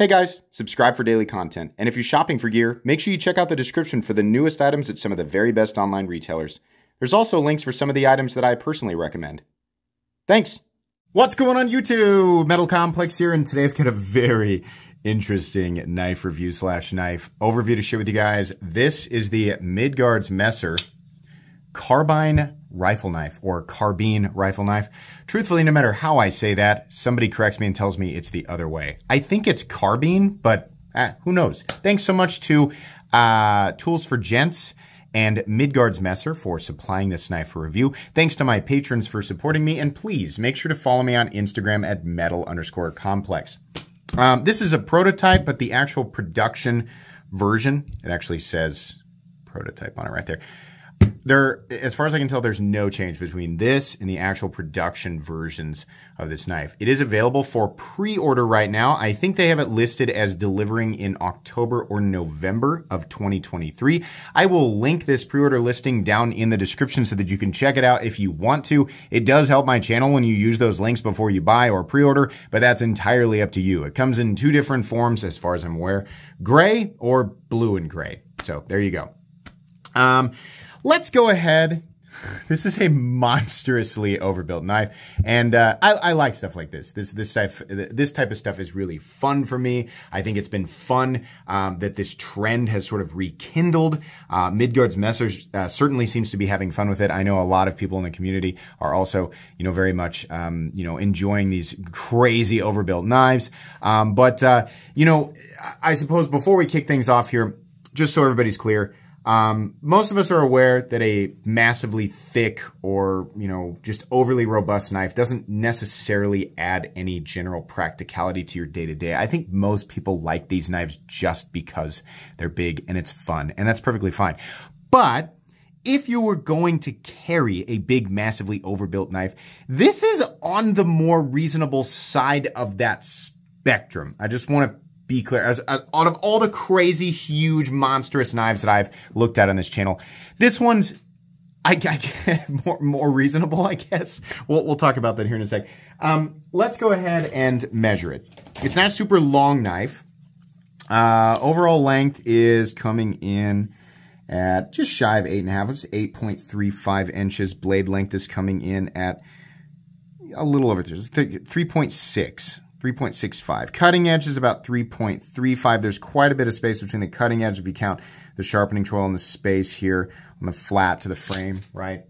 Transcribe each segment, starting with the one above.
Hey guys, subscribe for daily content. And if you're shopping for gear, make sure you check out the description for the newest items at some of the very best online retailers. There's also links for some of the items that I personally recommend. Thanks. What's going on YouTube? Metal Complex here, and today I've got a very interesting knife review slash knife overview to share with you guys. This is the Midgard's Messer carbine rifle knife or carbine rifle knife. Truthfully, no matter how I say that, somebody corrects me and tells me it's the other way. I think it's carbine, but ah, who knows? Thanks so much to uh, Tools for Gents and Midgard's Messer for supplying this knife for review. Thanks to my patrons for supporting me, and please make sure to follow me on Instagram at metal underscore complex. Um, this is a prototype, but the actual production version, it actually says prototype on it right there there, as far as I can tell, there's no change between this and the actual production versions of this knife. It is available for pre-order right now. I think they have it listed as delivering in October or November of 2023. I will link this pre-order listing down in the description so that you can check it out if you want to. It does help my channel when you use those links before you buy or pre-order, but that's entirely up to you. It comes in two different forms as far as I'm aware, gray or blue and gray. So there you go. Um, let's go ahead. This is a monstrously overbuilt knife, and uh, I, I, like stuff like this. This this type this type of stuff is really fun for me. I think it's been fun um, that this trend has sort of rekindled. Uh, Midgard's Messer uh, certainly seems to be having fun with it. I know a lot of people in the community are also, you know, very much, um, you know, enjoying these crazy overbuilt knives. Um, but uh, you know, I suppose before we kick things off here, just so everybody's clear. Um, most of us are aware that a massively thick or, you know, just overly robust knife doesn't necessarily add any general practicality to your day to day. I think most people like these knives just because they're big and it's fun, and that's perfectly fine. But if you were going to carry a big, massively overbuilt knife, this is on the more reasonable side of that spectrum. I just want to be clear, as, as, out of all the crazy, huge, monstrous knives that I've looked at on this channel, this one's I, I more more reasonable, I guess. We'll we'll talk about that here in a sec. Um, let's go ahead and measure it. It's not a super long knife. Uh, overall length is coming in at just shy of eight and a half. It's 8.35 inches. Blade length is coming in at a little over 3.6. 3.65. Cutting edge is about 3.35. There's quite a bit of space between the cutting edge if you count the sharpening tool and the space here on the flat to the frame, right?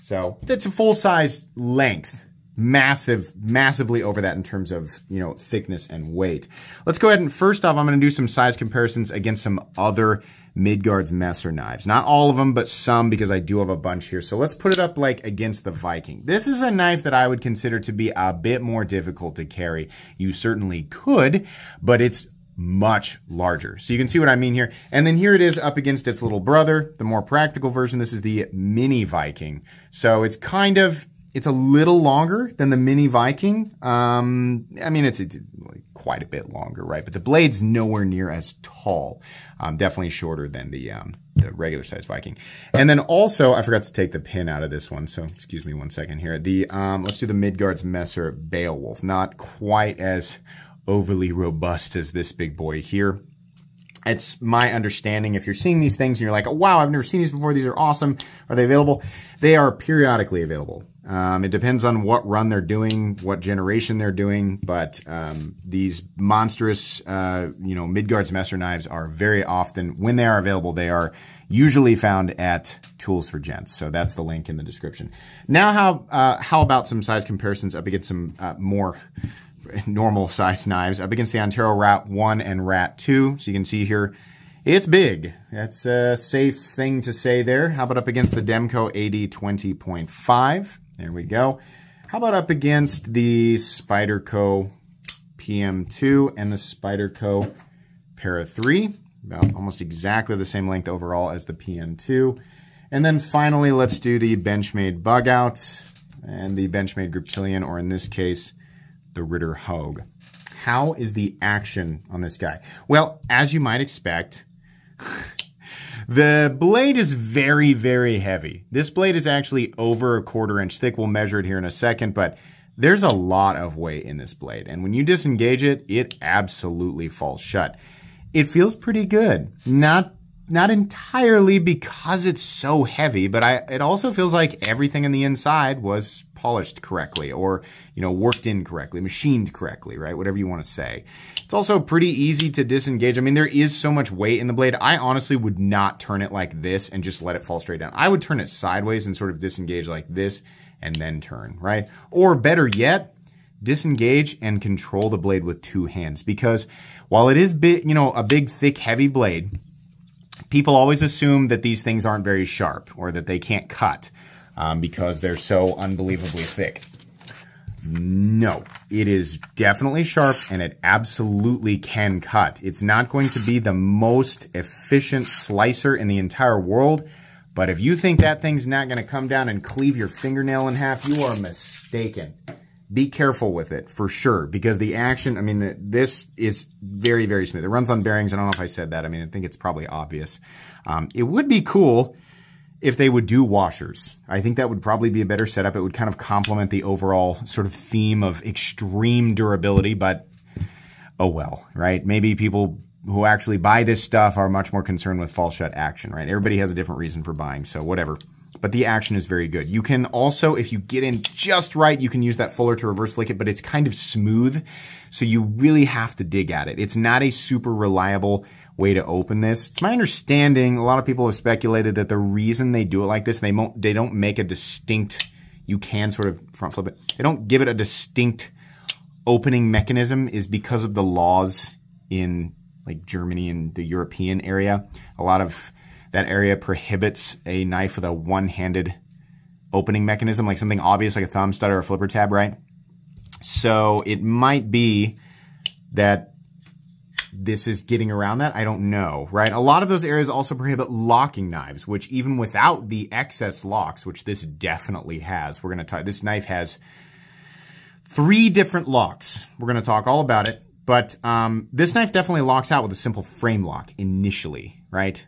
So it's a full size length. Massive, massively over that in terms of, you know, thickness and weight. Let's go ahead and first off, I'm going to do some size comparisons against some other Midgard's Messer knives. Not all of them, but some because I do have a bunch here. So let's put it up like against the Viking. This is a knife that I would consider to be a bit more difficult to carry. You certainly could, but it's much larger. So you can see what I mean here. And then here it is up against its little brother, the more practical version. This is the Mini Viking. So it's kind of, it's a little longer than the Mini Viking. Um, I mean, it's, it's quite a bit longer, right? But the blade's nowhere near as tall. Um, definitely shorter than the um, the regular size Viking. And then also, I forgot to take the pin out of this one, so excuse me one second here. The um, Let's do the Midgard's Messer Beowulf. Not quite as overly robust as this big boy here it's my understanding if you're seeing these things and you're like, wow, I've never seen these before. These are awesome. Are they available? They are periodically available. Um, it depends on what run they're doing, what generation they're doing, but um, these monstrous, uh, you know, Midgard's Messer knives are very often, when they are available, they are usually found at Tools for Gents. So that's the link in the description. Now, how uh, how about some size comparisons up against some uh, more normal size knives up against the Ontario Rat 1 and Rat 2. So you can see here, it's big. That's a safe thing to say there. How about up against the Demko AD 20.5? There we go. How about up against the Spyderco PM2 and the Spyderco Para 3? About almost exactly the same length overall as the PM2. And then finally, let's do the Benchmade Bug Out and the Benchmade Griptilian, or in this case, the Ritter Hogue. How is the action on this guy? Well, as you might expect, the blade is very, very heavy. This blade is actually over a quarter inch thick. We'll measure it here in a second, but there's a lot of weight in this blade. And when you disengage it, it absolutely falls shut. It feels pretty good. Not not entirely because it's so heavy, but I it also feels like everything on the inside was polished correctly or, you know, worked in correctly, machined correctly, right? Whatever you want to say. It's also pretty easy to disengage. I mean, there is so much weight in the blade. I honestly would not turn it like this and just let it fall straight down. I would turn it sideways and sort of disengage like this and then turn, right? Or better yet, disengage and control the blade with two hands because while it is big, you know, a big, thick, heavy blade, people always assume that these things aren't very sharp or that they can't cut um, because they're so unbelievably thick. No, it is definitely sharp and it absolutely can cut. It's not going to be the most efficient slicer in the entire world, but if you think that thing's not going to come down and cleave your fingernail in half, you are mistaken. Be careful with it for sure because the action, I mean, this is very, very smooth. It runs on bearings. I don't know if I said that. I mean, I think it's probably obvious. Um, it would be cool if they would do washers. I think that would probably be a better setup. It would kind of complement the overall sort of theme of extreme durability, but oh well, right? Maybe people who actually buy this stuff are much more concerned with fall shut action, right? Everybody has a different reason for buying, so whatever. But the action is very good. You can also, if you get in just right, you can use that fuller to reverse flick it, but it's kind of smooth, so you really have to dig at it. It's not a super reliable way to open this. It's my understanding, a lot of people have speculated that the reason they do it like this, they, won't, they don't make a distinct, you can sort of front flip it, they don't give it a distinct opening mechanism is because of the laws in like Germany and the European area. A lot of that area prohibits a knife with a one-handed opening mechanism, like something obvious like a thumb stud or a flipper tab, right? So it might be that this is getting around that. I don't know, right? A lot of those areas also prohibit locking knives, which even without the excess locks, which this definitely has, we're going to talk, this knife has three different locks. We're going to talk all about it. But um, this knife definitely locks out with a simple frame lock initially, right?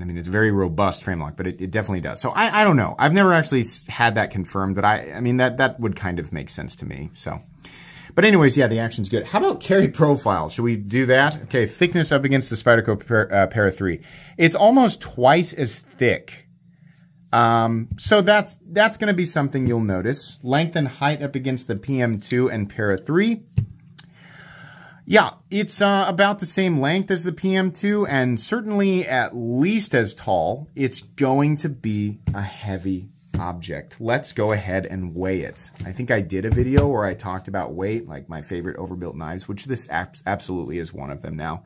I mean, it's very robust frame lock, but it, it definitely does. So I, I don't know. I've never actually had that confirmed, but I, I mean, that, that would kind of make sense to me. So but anyways, yeah, the action's good. How about carry profile? Should we do that? Okay, thickness up against the Spyderco Para, uh, Para 3. It's almost twice as thick. Um, so that's that's going to be something you'll notice. Length and height up against the PM2 and Para 3. Yeah, it's uh, about the same length as the PM2 and certainly at least as tall. It's going to be a heavy object. Let's go ahead and weigh it. I think I did a video where I talked about weight, like my favorite overbuilt knives, which this absolutely is one of them now.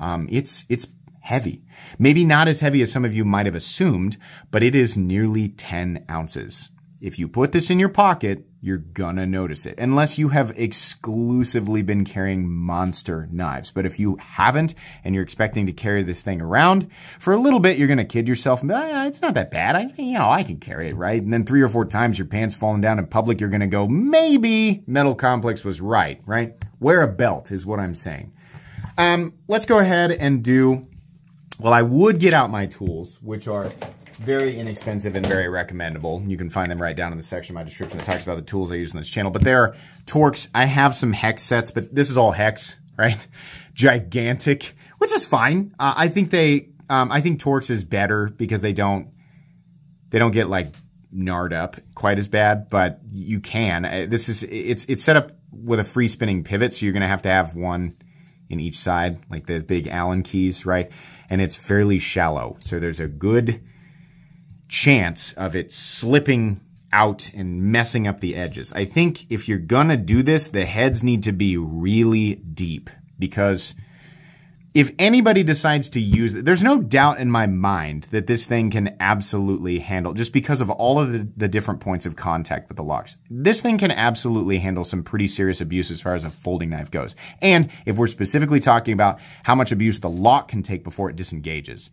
Um, it's, it's heavy. Maybe not as heavy as some of you might have assumed, but it is nearly 10 ounces. If you put this in your pocket, you're gonna notice it. Unless you have exclusively been carrying monster knives. But if you haven't and you're expecting to carry this thing around, for a little bit you're gonna kid yourself ah, it's not that bad. I, you know, I can carry it, right? And then three or four times your pants falling down in public, you're gonna go, maybe Metal Complex was right, right? Wear a belt is what I'm saying. Um, let's go ahead and do, well, I would get out my tools, which are very inexpensive and very recommendable. You can find them right down in the section of my description that talks about the tools I use in this channel. But they are Torx. I have some hex sets, but this is all hex, right? Gigantic, which is fine. Uh, I think they, um, I think Torx is better because they don't, they don't get like gnarred up quite as bad, but you can. Uh, this is, it's, it's set up with a free spinning pivot, so you're going to have to have one in each side, like the big Allen keys, right? And it's fairly shallow. So there's a good chance of it slipping out and messing up the edges. I think if you're gonna do this, the heads need to be really deep because if anybody decides to use it, there's no doubt in my mind that this thing can absolutely handle, just because of all of the, the, different points of contact with the locks. This thing can absolutely handle some pretty serious abuse as far as a folding knife goes. And if we're specifically talking about how much abuse the lock can take before it disengages,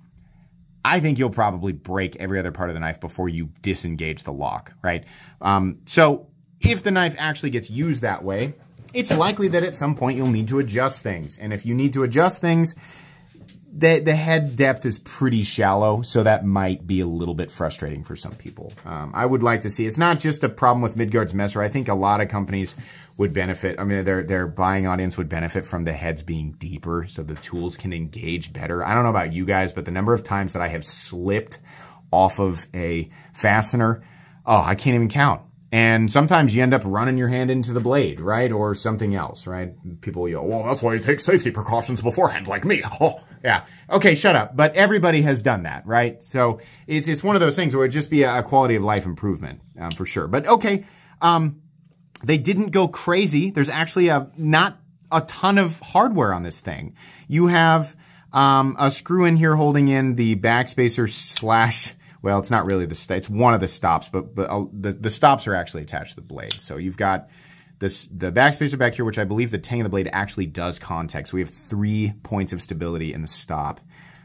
I think you'll probably break every other part of the knife before you disengage the lock, right? Um, so if the knife actually gets used that way, it's likely that at some point you'll need to adjust things. And if you need to adjust things, the the head depth is pretty shallow, so that might be a little bit frustrating for some people. Um, I would like to see. It's not just a problem with Midgard's Messer. I think a lot of companies would benefit. I mean, their their buying audience would benefit from the heads being deeper, so the tools can engage better. I don't know about you guys, but the number of times that I have slipped off of a fastener, oh, I can't even count. And sometimes you end up running your hand into the blade, right? Or something else, right? People yell, well, that's why you take safety precautions beforehand, like me. Oh, yeah. Okay, shut up. But everybody has done that, right? So it's it's one of those things where it'd just be a, quality of life improvement, um, for sure. But okay, um, they didn't go crazy. There's actually a not a ton of hardware on this thing. You have um, a screw in here holding in the backspacer slash well, it's not really the, it's one of the stops, but, but uh, the, the stops are actually attached to the blade. So you've got this, the backspacer back here, which I believe the tang of the blade actually does contact. So we have three points of stability in the stop.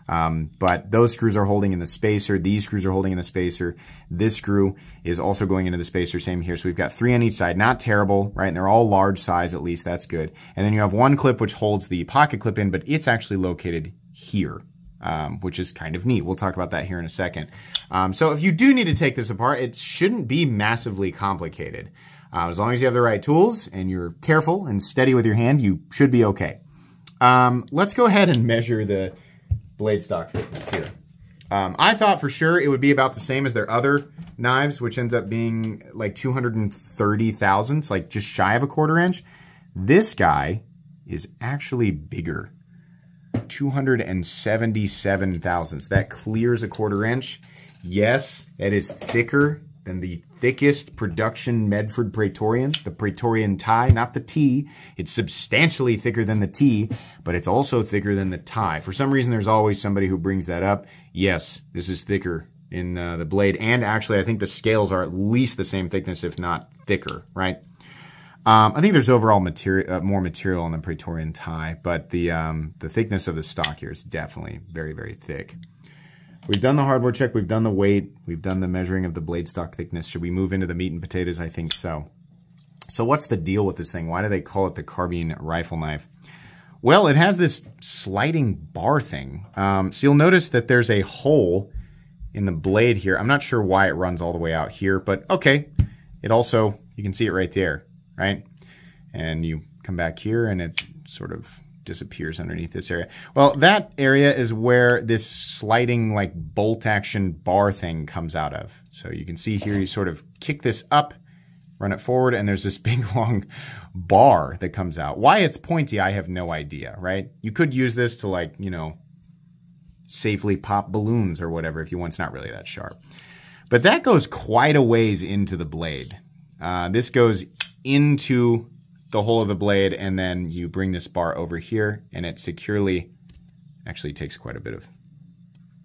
Um, but those screws are holding in the spacer. These screws are holding in the spacer. This screw is also going into the spacer. Same here. So we've got three on each side. Not terrible, right? And they're all large size at least. That's good. And then you have one clip which holds the pocket clip in, but it's actually located here um, which is kind of neat. We'll talk about that here in a second. Um, so if you do need to take this apart, it shouldn't be massively complicated. Uh, as long as you have the right tools and you're careful and steady with your hand, you should be okay. Um, let's go ahead and measure the blade stock here. Um, I thought for sure it would be about the same as their other knives, which ends up being like 230 thousandths, like just shy of a quarter inch. This guy is actually bigger. 277 thousandths. That clears a quarter inch. Yes, it is thicker than the thickest production Medford Praetorian, the Praetorian Ti, not the T. It's substantially thicker than the T, but it's also thicker than the Ti. For some reason, there's always somebody who brings that up. Yes, this is thicker in uh, the blade, and actually, I think the scales are at least the same thickness, if not thicker, right? Um, I think there's overall material, uh, more material on the Praetorian Ti, but the um, the thickness of the stock here is definitely very, very thick. We've done the hardware check, we've done the weight, we've done the measuring of the blade stock thickness. Should we move into the meat and potatoes? I think so. So what's the deal with this thing? Why do they call it the carbine rifle knife? Well, it has this sliding bar thing. Um, so you'll notice that there's a hole in the blade here. I'm not sure why it runs all the way out here, but okay. It also, you can see it right there right? And you come back here and it sort of disappears underneath this area. Well, that area is where this sliding like bolt action bar thing comes out of. So you can see here, you sort of kick this up, run it forward, and there's this big long bar that comes out. Why it's pointy, I have no idea, right? You could use this to like, you know, safely pop balloons or whatever if you want. It's not really that sharp. But that goes quite a ways into the blade. Uh, this goes into the whole of the blade and then you bring this bar over here and it securely actually takes quite a bit of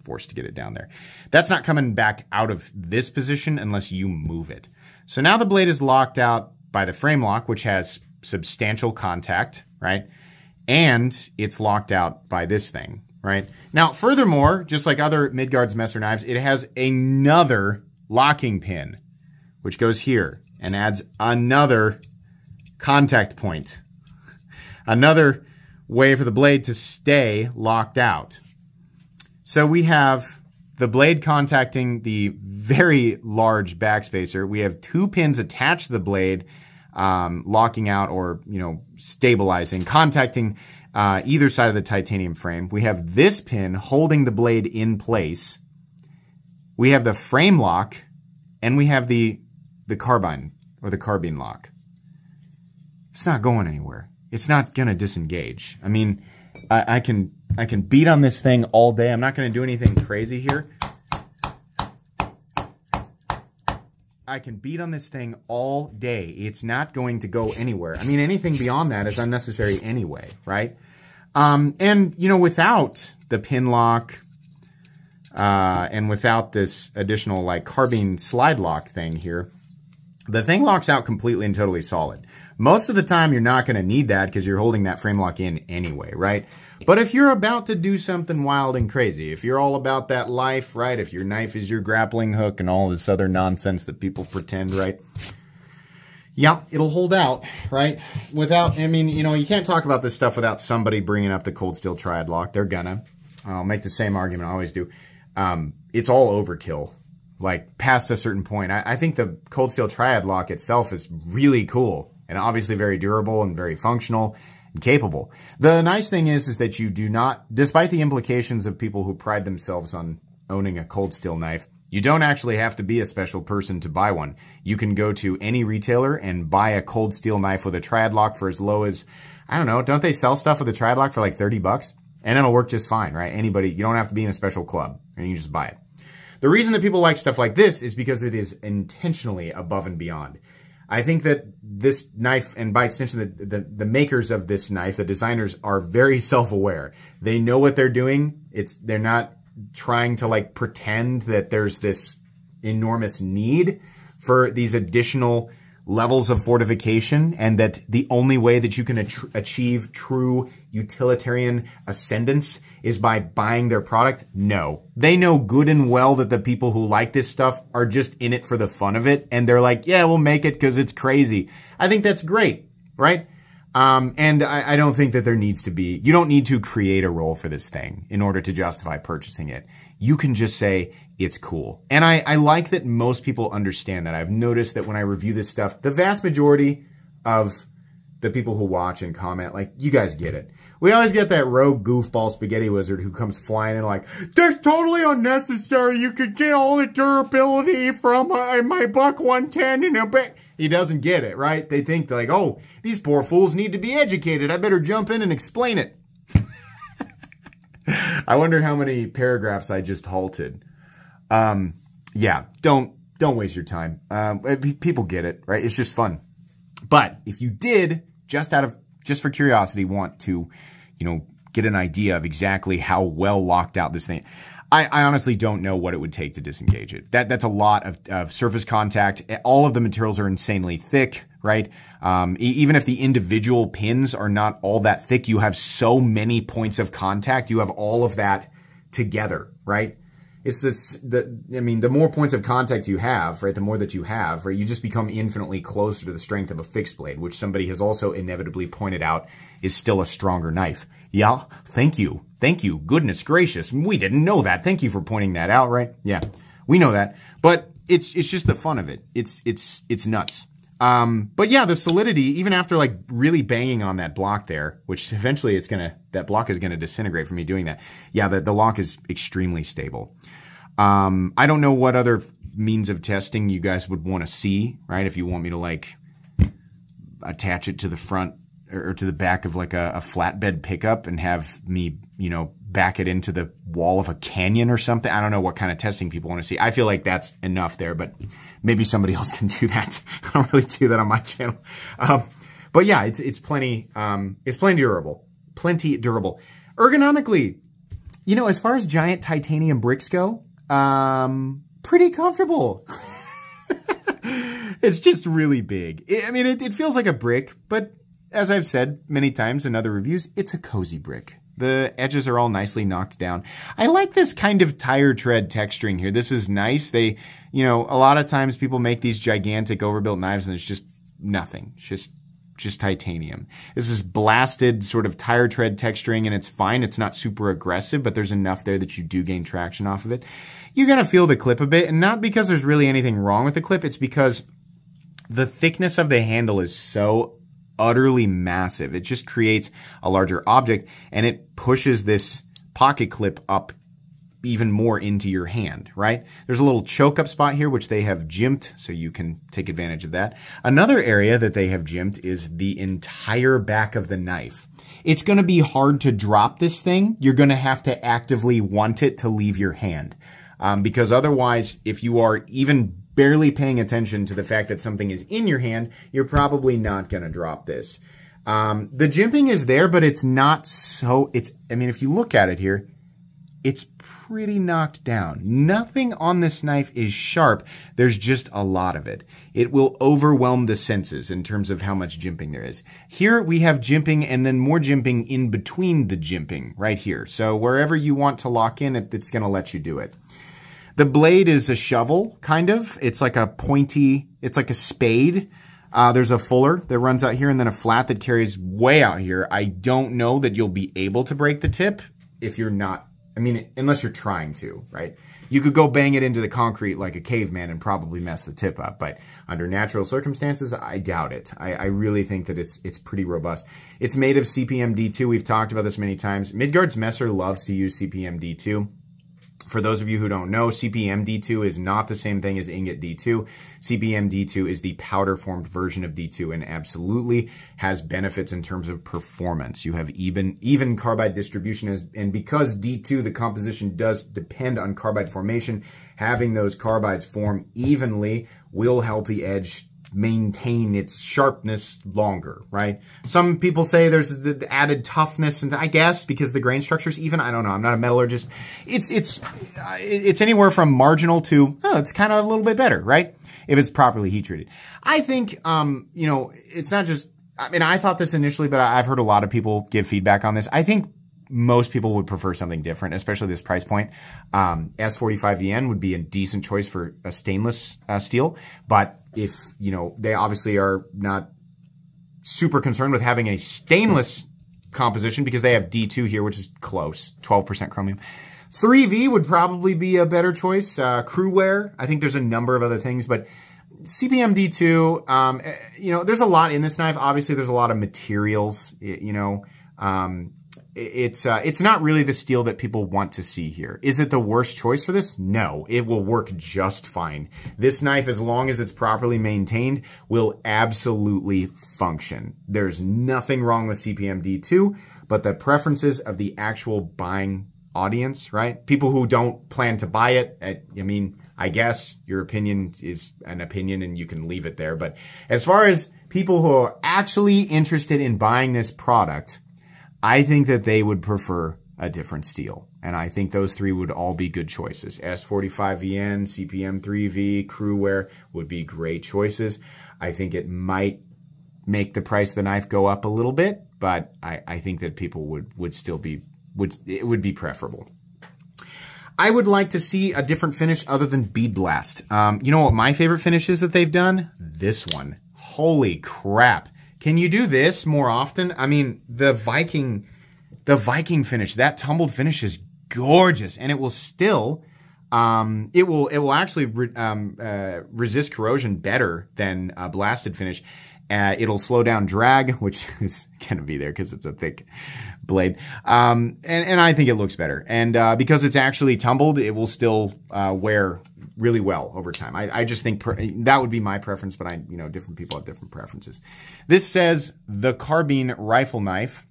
force to get it down there. That's not coming back out of this position unless you move it. So now the blade is locked out by the frame lock, which has substantial contact, right? And it's locked out by this thing, right? Now, furthermore, just like other Midgard's Messer knives, it has another locking pin, which goes here and adds another contact point. Another way for the blade to stay locked out. So we have the blade contacting the very large backspacer. We have two pins attached to the blade, um, locking out or, you know, stabilizing, contacting uh, either side of the titanium frame. We have this pin holding the blade in place. We have the frame lock, and we have the the carbine or the carbine lock. It's not going anywhere. It's not gonna disengage. I mean, I, I can I can beat on this thing all day. I'm not gonna do anything crazy here. I can beat on this thing all day. It's not going to go anywhere. I mean, anything beyond that is unnecessary anyway, right? Um, and, you know, without the pin lock, uh, and without this additional, like, carbine slide lock thing here, the thing locks out completely and totally solid. Most of the time, you're not going to need that because you're holding that frame lock in anyway, right? But if you're about to do something wild and crazy, if you're all about that life, right? If your knife is your grappling hook and all this other nonsense that people pretend, right? Yeah, it'll hold out, right? Without, I mean, you know, you can't talk about this stuff without somebody bringing up the cold steel triad lock. They're gonna. I'll make the same argument I always do. Um, it's all overkill. Like past a certain point, I, I think the cold steel triad lock itself is really cool and obviously very durable and very functional and capable. The nice thing is, is that you do not, despite the implications of people who pride themselves on owning a cold steel knife, you don't actually have to be a special person to buy one. You can go to any retailer and buy a cold steel knife with a triad lock for as low as, I don't know, don't they sell stuff with a triad lock for like 30 bucks? And it'll work just fine, right? Anybody, you don't have to be in a special club and you just buy it. The reason that people like stuff like this is because it is intentionally above and beyond. I think that this knife, and by extension, the, the, the makers of this knife, the designers, are very self-aware. They know what they're doing. It's They're not trying to like pretend that there's this enormous need for these additional levels of fortification and that the only way that you can achieve true utilitarian ascendance is by buying their product? No. They know good and well that the people who like this stuff are just in it for the fun of it and they're like, yeah, we'll make it because it's crazy. I think that's great, right? Um, and I, I don't think that there needs to be, you don't need to create a role for this thing in order to justify purchasing it. You can just say, it's cool. And I, I like that most people understand that. I've noticed that when I review this stuff, the vast majority of the people who watch and comment, like, you guys get it. We always get that rogue goofball spaghetti wizard who comes flying in like, that's totally unnecessary. You could get all the durability from my, my buck 110 in a bit. He doesn't get it, right? They think like, oh, these poor fools need to be educated. I better jump in and explain it. I wonder how many paragraphs I just halted. Um, yeah, don't don't waste your time. Um, people get it, right? It's just fun. But if you did, just out of just for curiosity, want to, you know, get an idea of exactly how well locked out this thing. I, I, honestly don't know what it would take to disengage it. That that's a lot of, of surface contact. All of the materials are insanely thick, right? Um, e even if the individual pins are not all that thick, you have so many points of contact. You have all of that together, right? It's this, the, I mean, the more points of contact you have, right, the more that you have, right, you just become infinitely closer to the strength of a fixed blade, which somebody has also inevitably pointed out is still a stronger knife. Yeah, thank you. Thank you. Goodness gracious. We didn't know that. Thank you for pointing that out, right? Yeah, we know that. But it's, it's just the fun of it. It's, it's, it's nuts. Um, but yeah, the solidity, even after like really banging on that block there, which eventually it's gonna, that block is gonna disintegrate from me doing that. Yeah, the, the lock is extremely stable. Um, I don't know what other means of testing you guys would want to see, right? If you want me to like attach it to the front or to the back of like a, a flatbed pickup and have me, you know, back it into the wall of a canyon or something. I don't know what kind of testing people want to see. I feel like that's enough there, but maybe somebody else can do that. I don't really do that on my channel. Um, but yeah, it's, it's plenty, um, it's plenty durable, plenty durable. Ergonomically, you know, as far as giant titanium bricks go, um, pretty comfortable. it's just really big. I mean, it, it feels like a brick, but as I've said many times in other reviews, it's a cozy brick. The edges are all nicely knocked down. I like this kind of tire tread texturing here. This is nice. They, you know, a lot of times people make these gigantic overbuilt knives and it's just nothing. It's just just titanium. This is blasted sort of tire tread texturing and it's fine. It's not super aggressive, but there's enough there that you do gain traction off of it. You're going to feel the clip a bit and not because there's really anything wrong with the clip. It's because the thickness of the handle is so utterly massive. It just creates a larger object and it pushes this pocket clip up even more into your hand, right? There's a little choke up spot here, which they have jimped, so you can take advantage of that. Another area that they have jimped is the entire back of the knife. It's going to be hard to drop this thing. You're going to have to actively want it to leave your hand. Um, because otherwise, if you are even barely paying attention to the fact that something is in your hand, you're probably not going to drop this. Um, the jimping is there, but it's not so, it's, I mean, if you look at it here, it's pretty knocked down. Nothing on this knife is sharp. There's just a lot of it. It will overwhelm the senses in terms of how much jimping there is. Here we have jimping and then more jimping in between the jimping right here. So wherever you want to lock in, it's going to let you do it. The blade is a shovel, kind of. It's like a pointy, it's like a spade. Uh, there's a fuller that runs out here and then a flat that carries way out here. I don't know that you'll be able to break the tip if you're not I mean, unless you're trying to, right? You could go bang it into the concrete like a caveman and probably mess the tip up, but under natural circumstances, I doubt it. I, I really think that it's it's pretty robust. It's made of CPM D2. We've talked about this many times. Midgard's Messer loves to use CPM D2 for those of you who don't know, CPM D2 is not the same thing as ingot D2. CPM D2 is the powder formed version of D2 and absolutely has benefits in terms of performance. You have even, even carbide distribution as, and because D2, the composition does depend on carbide formation, having those carbides form evenly will help the edge maintain its sharpness longer, right? Some people say there's the added toughness, and I guess because the grain structure's even. I don't know. I'm not a metallurgist. It's it's it's anywhere from marginal to oh, it's kind of a little bit better, right? If it's properly heat treated. I think um, you know, it's not just. I mean, I thought this initially, but I've heard a lot of people give feedback on this. I think most people would prefer something different, especially this price point. Um, S45VN would be a decent choice for a stainless uh, steel, but if, you know, they obviously are not super concerned with having a stainless composition because they have D2 here, which is close, 12% chromium. 3V would probably be a better choice. Uh, Cruwear, I think there's a number of other things, but CPM D2, um, eh, you know, there's a lot in this knife. Obviously, there's a lot of materials, you know, um, it's uh, it's not really the steel that people want to see here. Is it the worst choice for this? No, it will work just fine. This knife, as long as it's properly maintained, will absolutely function. There's nothing wrong with CPM D2, but the preferences of the actual buying audience, right? People who don't plan to buy it, I mean, I guess your opinion is an opinion and you can leave it there. But as far as people who are actually interested in buying this product, I think that they would prefer a different steel. And I think those three would all be good choices. S45VN, CPM3V, Cruwear would be great choices. I think it might make the price of the knife go up a little bit, but I, I think that people would, would still be, would it would be preferable. I would like to see a different finish other than Bead Blast. Um, you know what my favorite finish is that they've done? This one. Holy crap. Can you do this more often? I mean, the Viking, the Viking finish, that tumbled finish is gorgeous, and it will still, um, it will, it will actually re, um, uh, resist corrosion better than a blasted finish. Uh, it'll slow down drag, which is to be there because it's a thick blade. Um, and, and I think it looks better. And uh, because it's actually tumbled, it will still uh, wear really well over time. I, I just think that would be my preference, but I, you know, different people have different preferences. This says the carbine rifle knife.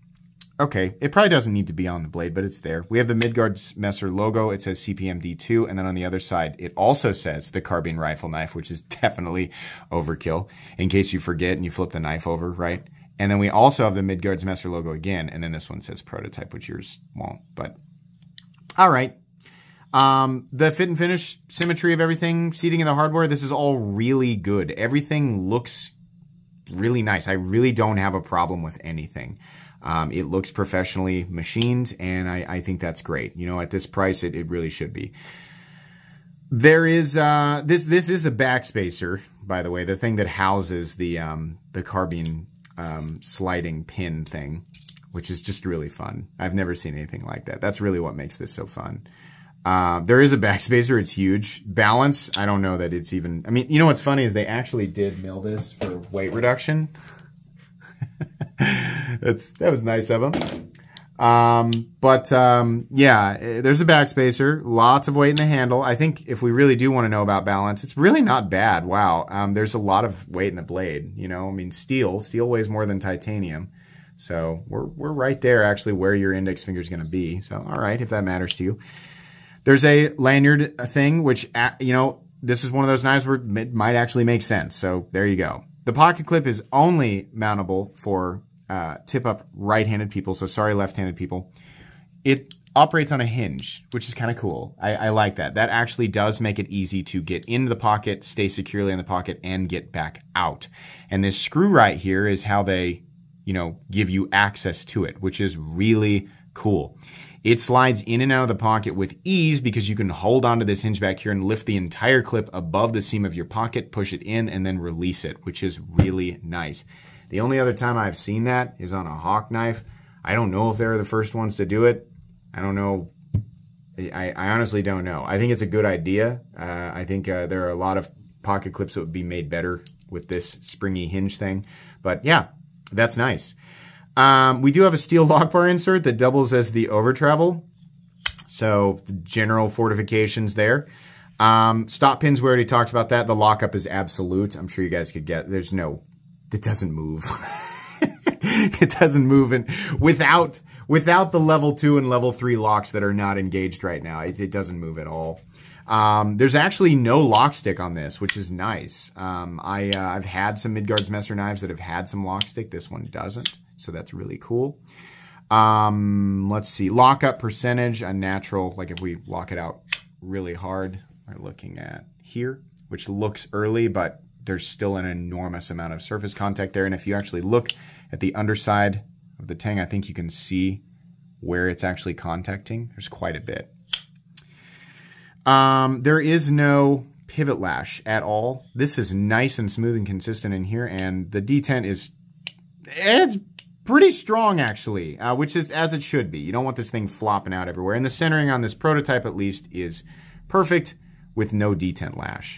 Okay, it probably doesn't need to be on the blade, but it's there. We have the Midgard Messer logo. It says CPMD2, and then on the other side, it also says the carbine rifle knife, which is definitely overkill in case you forget and you flip the knife over, right? And then we also have the Midgard's Messer logo again, and then this one says prototype, which yours won't, but all right. Um, the fit and finish, symmetry of everything, seating in the hardware, this is all really good. Everything looks really nice. I really don't have a problem with anything. Um, it looks professionally machined, and I, I, think that's great. You know, at this price, it, it really should be. There is uh, this. This is a backspacer, by the way, the thing that houses the um, the carbine um, sliding pin thing, which is just really fun. I've never seen anything like that. That's really what makes this so fun. Uh, there is a backspacer. It's huge. Balance, I don't know that it's even... I mean, you know what's funny is they actually did mill this for weight reduction. That's, that was nice of them. Um, but um, yeah, eh, there's a backspacer. Lots of weight in the handle. I think if we really do want to know about balance, it's really not bad. Wow. Um, there's a lot of weight in the blade. You know, I mean, steel. Steel weighs more than titanium. So we're, we're right there actually where your index finger is going to be. So, all right, if that matters to you. There's a lanyard thing, which, you know, this is one of those knives where it might actually make sense. So there you go. The pocket clip is only mountable for uh, tip up right-handed people. So sorry, left-handed people. It operates on a hinge, which is kind of cool. I, I, like that. That actually does make it easy to get into the pocket, stay securely in the pocket, and get back out. And this screw right here is how they, you know, give you access to it, which is really cool. It slides in and out of the pocket with ease because you can hold onto this hinge back here and lift the entire clip above the seam of your pocket, push it in, and then release it, which is really nice. The only other time I've seen that is on a hawk knife. I don't know if they're the first ones to do it. I don't know I, I honestly don't know. I think it's a good idea. Uh, I think uh, there are a lot of pocket clips that would be made better with this springy hinge thing. But yeah, that's nice. Um, we do have a steel lock bar insert that doubles as the over travel. So the general fortifications there. Um, stop pins, we already talked about that. The lockup is absolute. I'm sure you guys could get, there's no, it doesn't move. it doesn't move and without, without the level two and level three locks that are not engaged right now, it, it doesn't move at all. Um, there's actually no lock stick on this, which is nice. Um, I, uh, I've had some Midgard's Messer knives that have had some lock stick. This one doesn't, so that's really cool. Um, let's see, lockup percentage, a natural, like if we lock it out really hard, we're looking at here, which looks early, but there's still an enormous amount of surface contact there. And if you actually look at the underside of the tang, I think you can see where it's actually contacting. There's quite a bit. Um, there is no pivot lash at all. This is nice and smooth and consistent in here, and the detent is, it's pretty strong actually, uh, which is as it should be. You don't want this thing flopping out everywhere. And the centering on this prototype at least is perfect with no detent lash.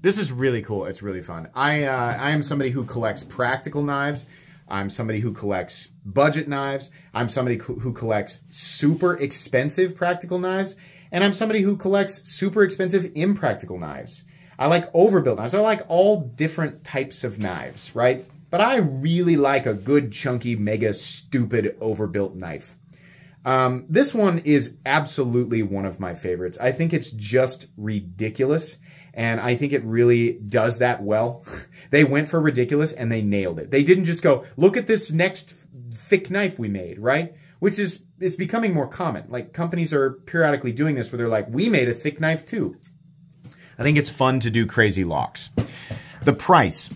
This is really cool. It's really fun. I, uh, I am somebody who collects practical knives. I'm somebody who collects budget knives. I'm somebody who collects super expensive practical knives. And I'm somebody who collects super expensive impractical knives. I like overbuilt knives. I like all different types of knives, right? But I really like a good, chunky, mega stupid overbuilt knife. Um, this one is absolutely one of my favorites. I think it's just ridiculous. And I think it really does that well. they went for ridiculous and they nailed it. They didn't just go, look at this next thick knife we made, right? Which is, it's becoming more common. Like companies are periodically doing this where they're like, we made a thick knife too. I think it's fun to do crazy locks. The price,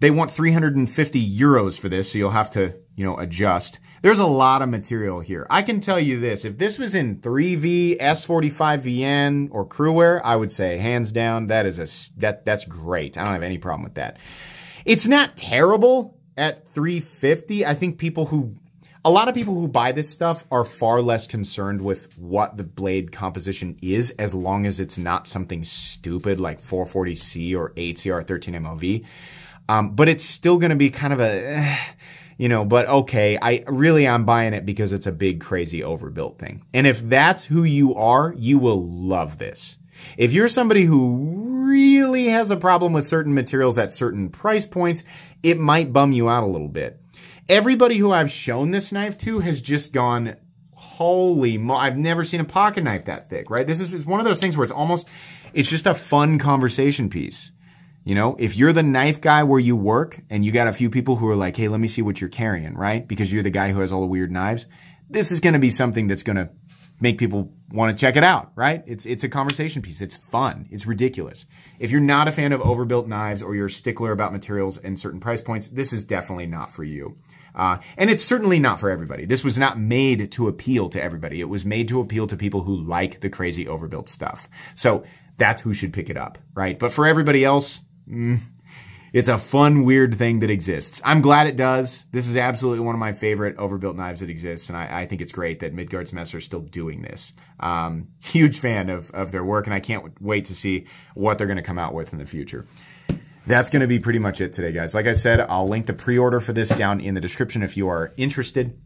they want 350 euros for this, so you'll have to, you know, adjust. There's a lot of material here. I can tell you this, if this was in 3V, S45VN, or Cruwear, I would say hands down, that is a, that, that's great. I don't have any problem with that. It's not terrible at 350. I think people who, a lot of people who buy this stuff are far less concerned with what the blade composition is as long as it's not something stupid like 440C or 8CR 13MOV. Um, but it's still going to be kind of a, eh, you know, but okay, I really I'm buying it because it's a big, crazy, overbuilt thing. And if that's who you are, you will love this. If you're somebody who really has a problem with certain materials at certain price points, it might bum you out a little bit. Everybody who I've shown this knife to has just gone, holy mo, I've never seen a pocket knife that thick, right? This is one of those things where it's almost, it's just a fun conversation piece. You know, if you're the knife guy where you work and you got a few people who are like, hey, let me see what you're carrying, right? Because you're the guy who has all the weird knives. This is going to be something that's going to make people want to check it out, right? It's, it's a conversation piece. It's fun. It's ridiculous. If you're not a fan of overbuilt knives or you're a stickler about materials and certain price points, this is definitely not for you. Uh, and it's certainly not for everybody. This was not made to appeal to everybody. It was made to appeal to people who like the crazy overbuilt stuff. So that's who should pick it up, right? But for everybody else, Mm, it's a fun, weird thing that exists. I'm glad it does. This is absolutely one of my favorite overbuilt knives that exists, and I, I think it's great that Midgard's Messer is still doing this. Um, huge fan of, of their work, and I can't wait to see what they're going to come out with in the future. That's going to be pretty much it today, guys. Like I said, I'll link the pre-order for this down in the description if you are interested.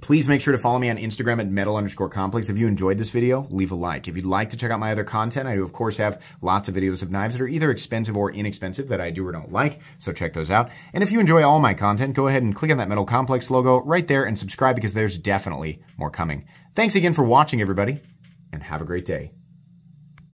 Please make sure to follow me on Instagram at metal underscore complex. If you enjoyed this video, leave a like. If you'd like to check out my other content, I do, of course, have lots of videos of knives that are either expensive or inexpensive that I do or don't like, so check those out. And if you enjoy all my content, go ahead and click on that Metal Complex logo right there and subscribe because there's definitely more coming. Thanks again for watching, everybody, and have a great day.